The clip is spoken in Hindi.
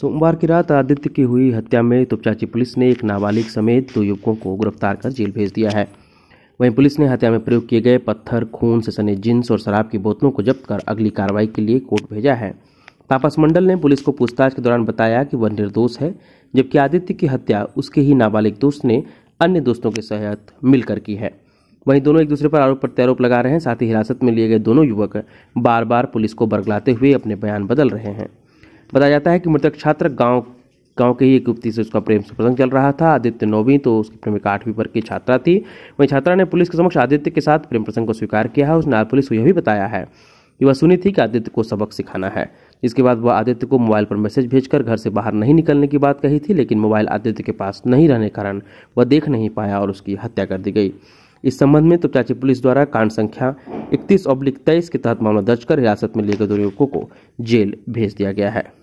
सोमवार की रात आदित्य की हुई हत्या में तुपचाची पुलिस ने एक नाबालिग समेत दो युवकों को गिरफ़्तार कर जेल भेज दिया है। वहीं पुलिस ने हत्या में प्रयोग किए गए पत्थर, खून से सने जिन्स और शराब की बोतलों को जब्त कर अगली कार्रवाई के लिए कोर्ट भेजा है। तापस मंडल ने पुलिस को पूछताछ के दौरान बताया कि वह निर्दोष है, जबकि आदित्य की हत्या उसके ही नाबालिग दोस्त ने अन्य दोस्तों के सहत मिलकर की है। वहीं दोनों एक दूसरे पर आरोप प्रत्यारोप लगा रहे हैं, साथ ही हिरासत में लिए गए दोनों युवक बार बार पुलिस को बरगलाते हुए अपने बयान बदल रहे हैं। बताया जाता है कि मृतक छात्र गाँव गाँव के ही एक युवती से उसका प्रेम प्रसंग चल रहा था। आदित्य नौवीं तो उसकी प्रेमिका आठवीं वर्ग की छात्रा थी। वहीं छात्रा ने पुलिस के समक्ष आदित्य के साथ प्रेम प्रसंग को स्वीकार किया है। उसने पुलिस को यह भी बताया है। कि वह सुनी थी कि आदित्य को सबक सिखाना है। इसके बाद वह आदित्य को मोबाइल पर मैसेज भेजकर घर से बाहर नहीं निकलने की बात कही थी, लेकिन मोबाइल आदित्य के पास नहीं रहने के कारण वह देख नहीं पाया और उसकी हत्या कर दी गई। इस संबंध में तुपचाची पुलिस द्वारा कांड संख्या इकतीस ऑब्लिक तेईस के तहत मामला दर्ज कर हिरासत में लिए गए दो युवकों को जेल भेज दिया गया है।